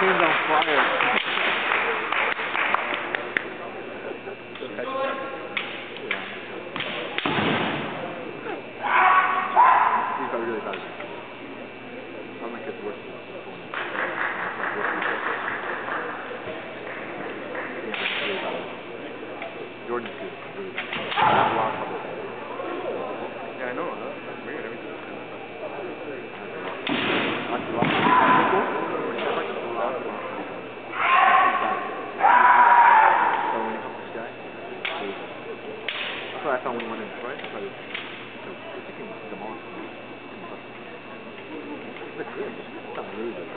team's on fire. Jordan's good. Really bad. I have a lot of trouble. That's I found when we went in Detroit, I thought it was because they can demolish them. It's good. It's not really good.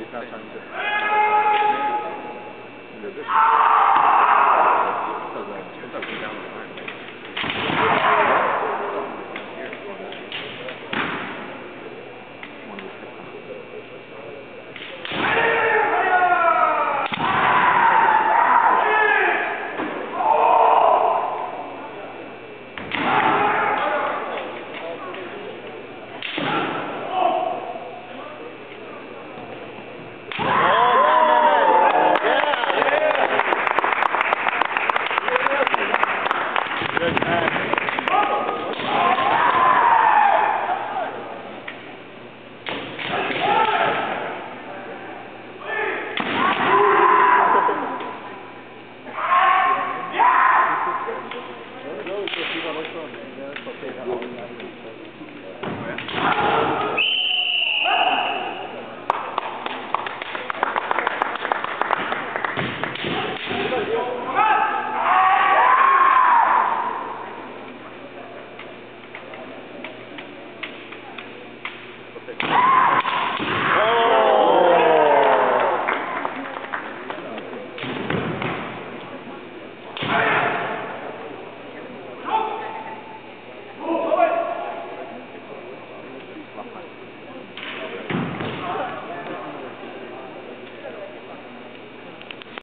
It's not trying to. They're good. Thank you.